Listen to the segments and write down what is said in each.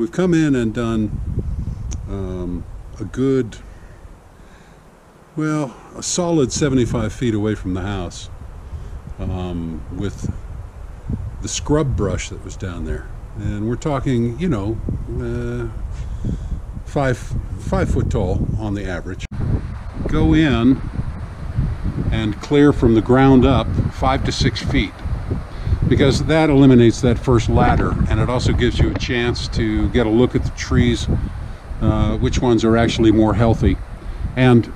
we've come in and done um, a good, well, a solid 75 feet away from the house um, with the scrub brush that was down there. And we're talking, you know, uh, five, five foot tall on the average. Go in and clear from the ground up five to six feet because that eliminates that first ladder and it also gives you a chance to get a look at the trees uh, which ones are actually more healthy and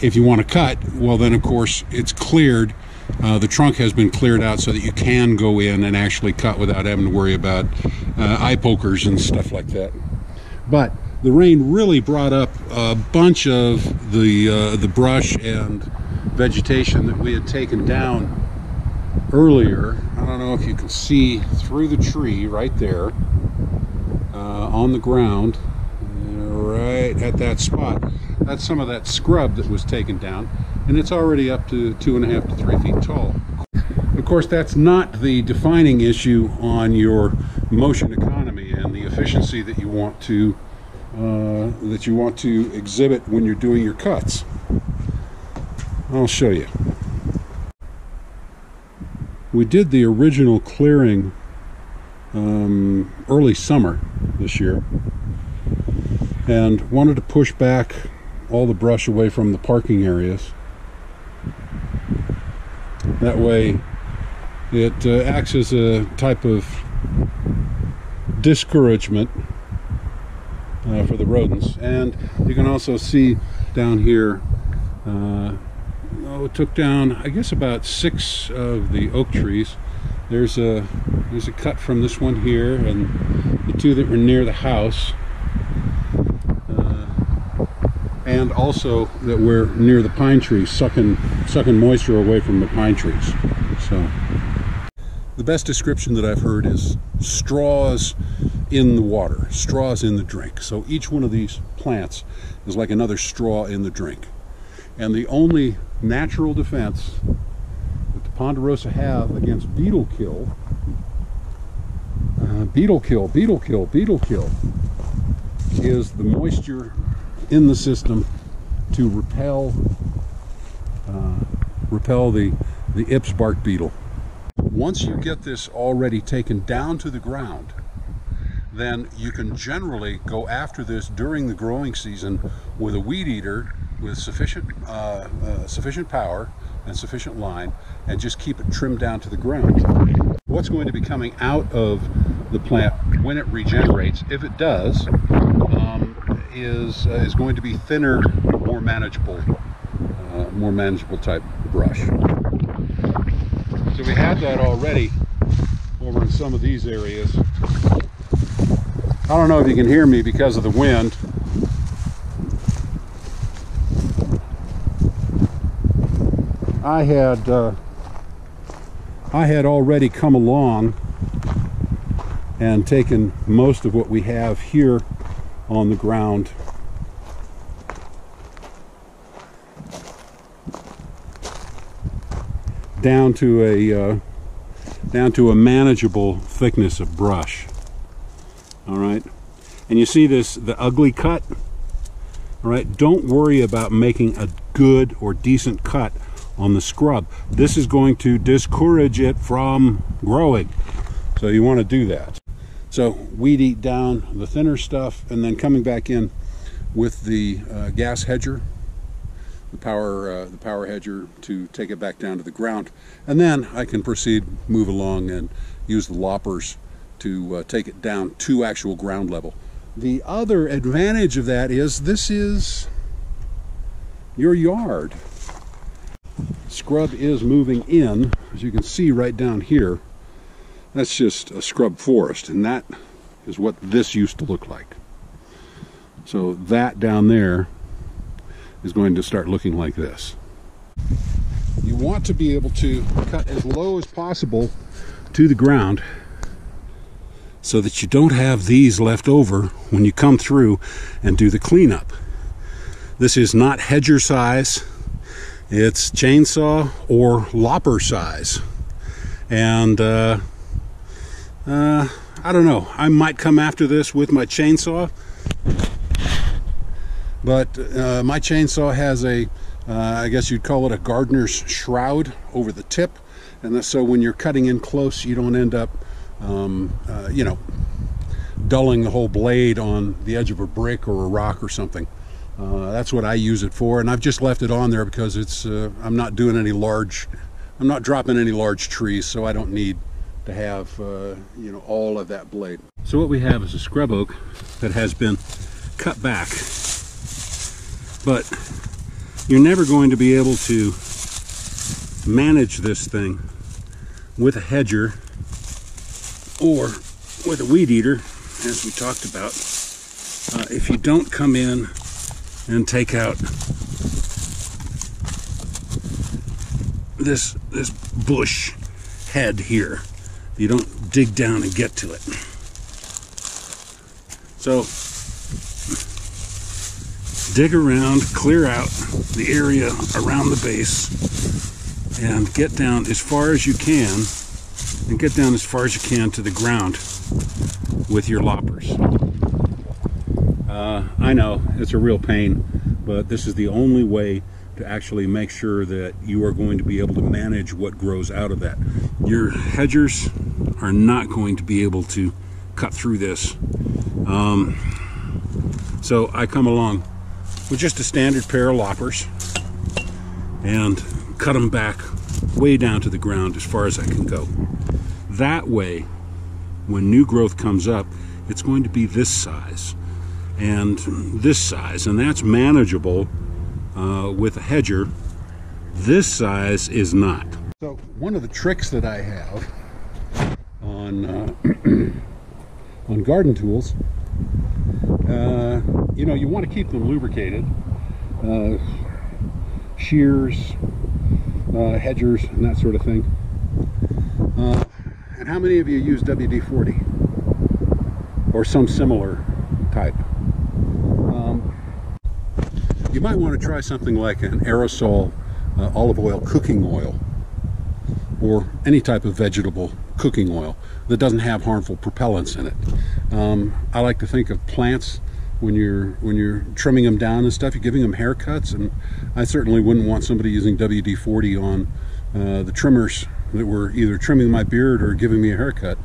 if you want to cut well then of course it's cleared uh, the trunk has been cleared out so that you can go in and actually cut without having to worry about uh, eye pokers and stuff like that but the rain really brought up a bunch of the uh, the brush and vegetation that we had taken down earlier. Don't know if you can see through the tree right there uh, on the ground, right at that spot. That's some of that scrub that was taken down, and it's already up to two and a half to three feet tall. Of course, that's not the defining issue on your motion economy and the efficiency that you want to uh, that you want to exhibit when you're doing your cuts. I'll show you. We did the original clearing um, early summer this year and wanted to push back all the brush away from the parking areas. That way it uh, acts as a type of discouragement uh, for the rodents. And you can also see down here uh, oh, took down, I guess, about six of the oak trees. There's a there's a cut from this one here, and the two that were near the house, uh, and also that were near the pine trees, sucking sucking moisture away from the pine trees. So, the best description that I've heard is straws in the water, straws in the drink. So each one of these plants is like another straw in the drink. And the only natural defense that the Ponderosa have against beetle kill, uh, beetle kill, beetle kill, beetle kill, is the moisture in the system to repel uh, repel the the Ips bark beetle. Once you get this already taken down to the ground, then you can generally go after this during the growing season with a weed eater with sufficient uh, uh, sufficient power and sufficient line and just keep it trimmed down to the ground. What's going to be coming out of the plant when it regenerates, if it does, um, is, uh, is going to be thinner, more manageable, uh, more manageable type brush. So we had that already over in some of these areas. I don't know if you can hear me because of the wind. I had uh, I had already come along and taken most of what we have here on the ground. Down to a uh, down to a manageable thickness of brush. All right? And you see this the ugly cut? All right? Don't worry about making a good or decent cut on the scrub. This is going to discourage it from growing. So you want to do that. So weed eat down the thinner stuff and then coming back in with the uh, gas hedger, the power, uh, the power hedger to take it back down to the ground. And then I can proceed, move along and use the loppers to uh, take it down to actual ground level. The other advantage of that is this is your yard scrub is moving in as you can see right down here. That's just a scrub forest and that is what this used to look like. So that down there is going to start looking like this. You want to be able to cut as low as possible to the ground so that you don't have these left over when you come through and do the cleanup. This is not hedger size it's chainsaw or lopper size. And uh, uh, I don't know. I might come after this with my chainsaw, but uh, my chainsaw has a, uh, I guess you'd call it a gardener's shroud over the tip, and so when you're cutting in close, you don't end up, um, uh, you know, dulling the whole blade on the edge of a brick or a rock or something. Uh, that's what I use it for, and I've just left it on there because it's uh, I'm not doing any large, I'm not dropping any large trees, so I don't need to have uh, you know all of that blade. So what we have is a scrub oak that has been cut back, but you're never going to be able to manage this thing with a hedger or with a weed eater, as we talked about, uh, if you don't come in and take out this this bush head here. You don't dig down and get to it. So dig around, clear out the area around the base, and get down as far as you can, and get down as far as you can to the ground with your loppers. Uh, I know it's a real pain, but this is the only way to actually make sure that you are going to be able to manage what grows out of that. Your hedgers are not going to be able to cut through this. Um, so I come along with just a standard pair of loppers and cut them back way down to the ground as far as I can go. That way, when new growth comes up, it's going to be this size and this size, and that's manageable uh, with a hedger. This size is not. So one of the tricks that I have on uh, on garden tools, uh, you know, you want to keep them lubricated. Uh, shears, uh, hedgers, and that sort of thing. Uh, and how many of you use WD-40 or some similar type? You might want to try something like an aerosol uh, olive oil cooking oil or any type of vegetable cooking oil that doesn't have harmful propellants in it. Um, I like to think of plants when you're when you're trimming them down and stuff, you're giving them haircuts, and I certainly wouldn't want somebody using WD-40 on uh, the trimmers that were either trimming my beard or giving me a haircut.